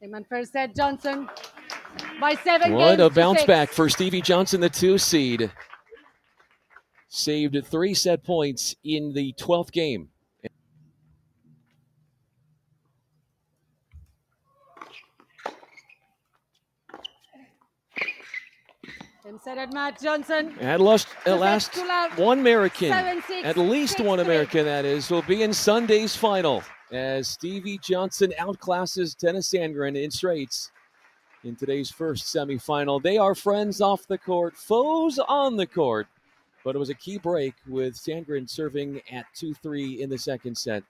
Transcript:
Same on first set, Johnson by seven What a bounce six. back for Stevie Johnson, the two seed. Saved three set points in the 12th game. Set at Matt Johnson. At last, at last one American, Seven, six, at least one American, that is, will be in Sunday's final as Stevie Johnson outclasses Tennys Sandgren in straights in today's first semifinal. They are friends off the court, foes on the court, but it was a key break with Sandgren serving at 2 3 in the second set.